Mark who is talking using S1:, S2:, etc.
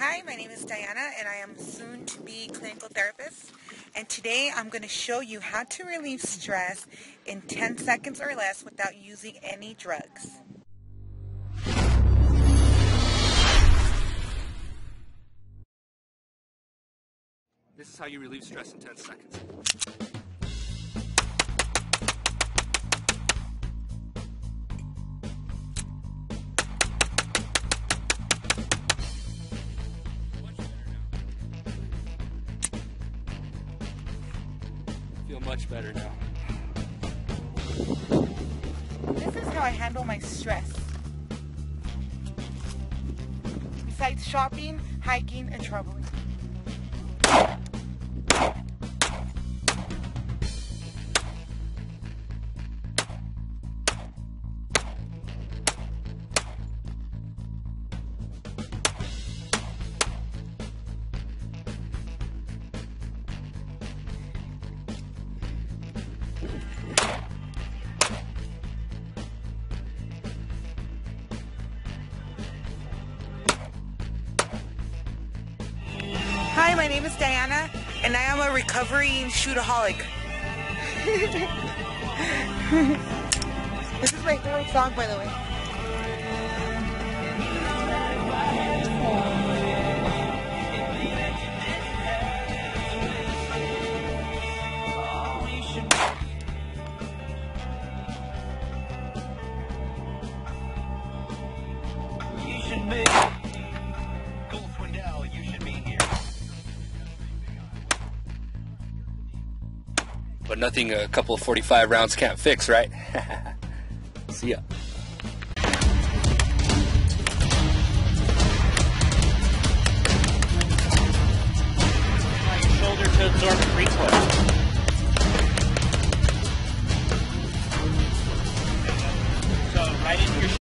S1: Hi, my name is Diana and I am soon to be clinical therapist. And today I'm going to show you how to relieve stress in 10 seconds or less without using any drugs.
S2: This is how you relieve stress in 10 seconds. Feel much better now.
S1: This is how I handle my stress. Besides shopping, hiking, and traveling. Hi, my name is Diana, and I am a recovering shootaholic. this is my favorite song, by the way.
S3: Should be. Cole Swindell, you should be here.
S2: But nothing a couple of 45 rounds can't fix, right? See ya.
S3: Shoulder to absorb recoil.